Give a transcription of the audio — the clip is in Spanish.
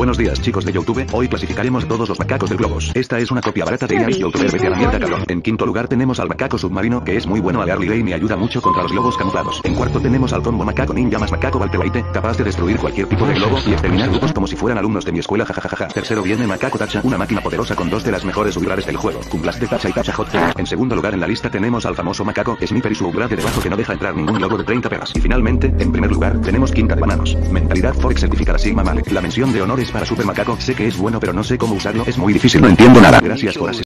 Buenos días chicos de Youtube, hoy clasificaremos todos los macacos del globos. Esta es una copia barata de Ian Youtuber vete a la mierda cabrón. En quinto lugar tenemos al macaco submarino que es muy bueno a early game y ayuda mucho contra los globos camuflados. En cuarto tenemos al combo macaco ninja más macaco Valtebaite, capaz de destruir cualquier tipo de globo y exterminar grupos como si fueran alumnos de mi escuela jajajaja. Tercero viene macaco tacha, una máquina poderosa con dos de las mejores upgrades del juego, con blast de tacha y tacha hot. En segundo lugar en la lista tenemos al famoso macaco sniper y su upgrade debajo que no deja entrar ningún globo de 30 perras. Y finalmente, en primer lugar, tenemos Quinta de bananos. Mentalidad Forex certificada Sigma Malek. La mención de honores para Super Macaco, sé que es bueno pero no sé cómo usarlo, es muy difícil, no entiendo nada. Gracias por asistir.